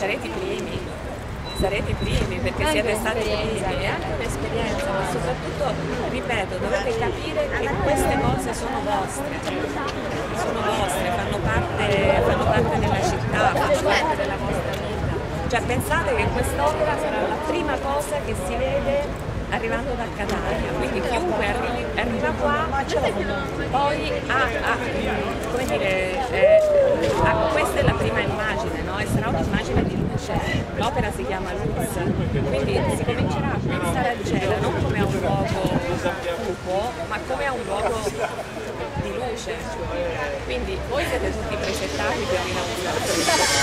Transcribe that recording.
sarete i primi, sarete i primi perché Anche siete stati i primi, è anche un'esperienza, ma soprattutto, ripeto, dovete capire che queste cose sono vostre, sono vostre, fanno parte, fanno parte della città, fanno parte della vostra vita. Cioè pensate che quest'opera sarà la prima cosa che si vede arrivando da Catania, quindi chiunque arrivi, arriva qua poi ha, ha, come dire, sarà un'immagine di luce, l'opera si chiama Luz, quindi si comincerà a pensare al cielo non come a un luogo cupo, ma come a un luogo di luce. Quindi voi siete tutti presettati per. Eh,